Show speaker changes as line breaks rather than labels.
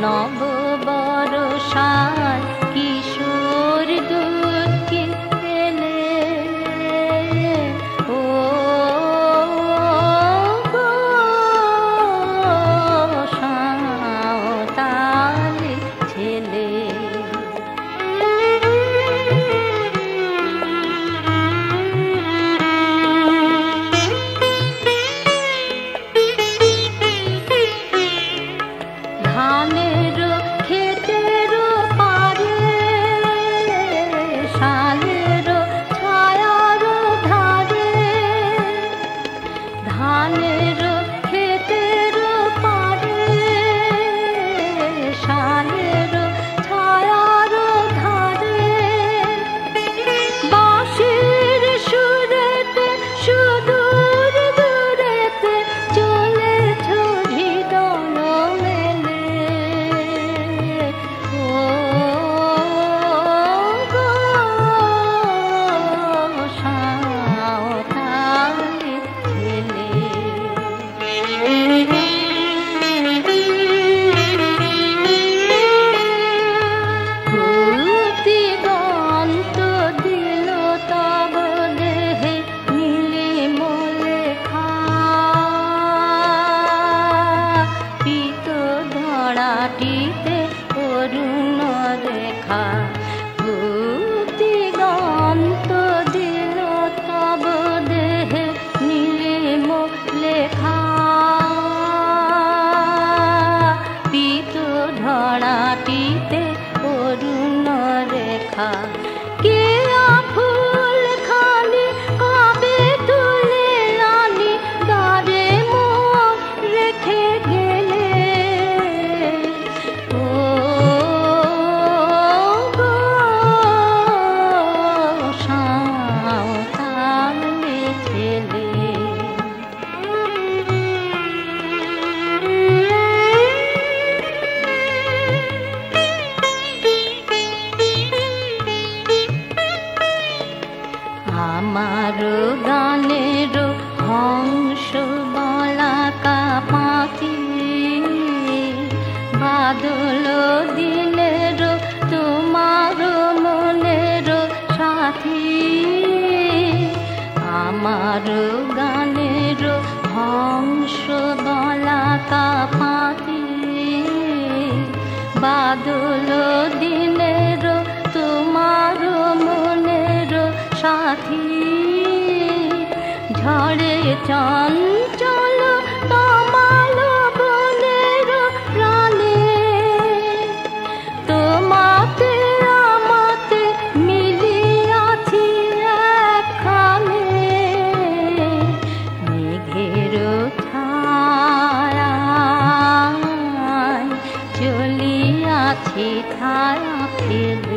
Nó দেখা ভূতি গন্ত দিল তব দেহে নীলিম লেখা। পিত ধরাটিতে অরুণ রেখা। আমার গানের হংস বলাকা পাখি বাদল দিনের তোমার মনের সাথী। আমার গানের হংস বলাকা পাখি বাদল দিনের সাথী, ঝড়ে চঞ্চল তমাল বনের প্রাণে। তোমাতে আমাতে মিলিয়াছি একখানে। মেঘের ছায়ায় চলিয়াছি ছায়া ফেলে